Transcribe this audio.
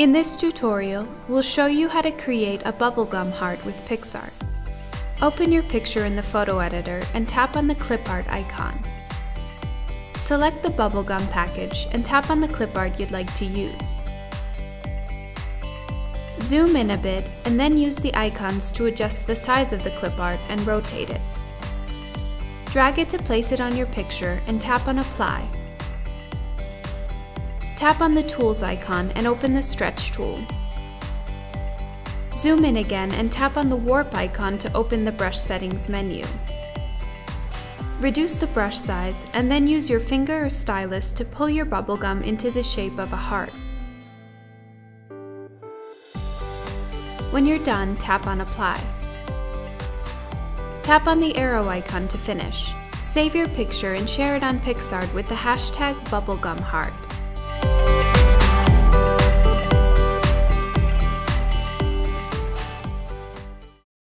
In this tutorial, we'll show you how to create a bubblegum heart with PicsArt. Open your picture in the photo editor and tap on the clip art icon. Select the bubblegum package and tap on the clip art you'd like to use. Zoom in a bit and then use the icons to adjust the size of the clip art and rotate it. Drag it to place it on your picture and tap on Apply. Tap on the Tools icon and open the Stretch tool. Zoom in again and tap on the Warp icon to open the Brush Settings menu. Reduce the brush size and then use your finger or stylus to pull your bubblegum into the shape of a heart. When you're done, tap on Apply. Tap on the arrow icon to finish. Save your picture and share it on PicsArt with the hashtag bubblegumheart.